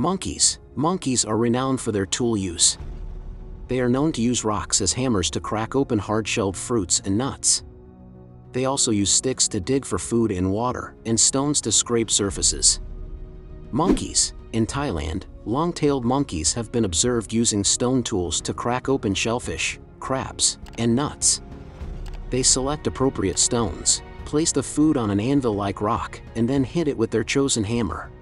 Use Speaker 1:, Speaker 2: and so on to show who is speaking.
Speaker 1: Monkeys. Monkeys are renowned for their tool use. They are known to use rocks as hammers to crack open hard-shelled fruits and nuts. They also use sticks to dig for food and water, and stones to scrape surfaces. Monkeys. In Thailand, long-tailed monkeys have been observed using stone tools to crack open shellfish, crabs, and nuts. They select appropriate stones, place the food on an anvil-like rock, and then hit it with their chosen hammer.